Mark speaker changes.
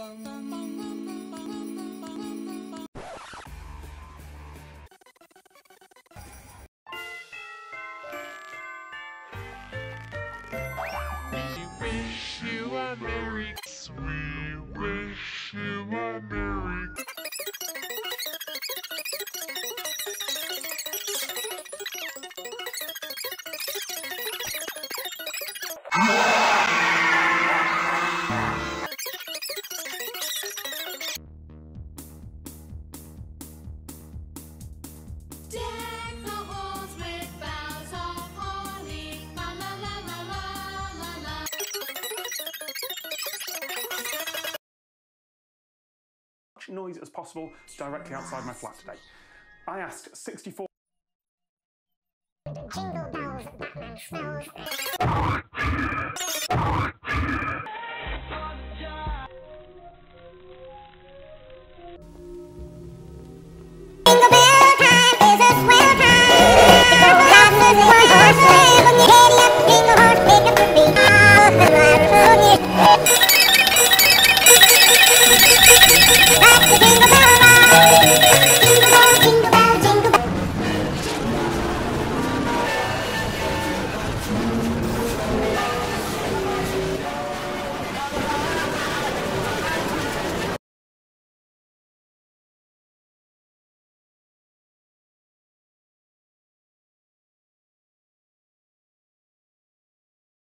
Speaker 1: We wish you a Merry We wish you a Merry
Speaker 2: noise as possible directly outside my flat today. I asked 64
Speaker 3: Jingle bells, Batman smells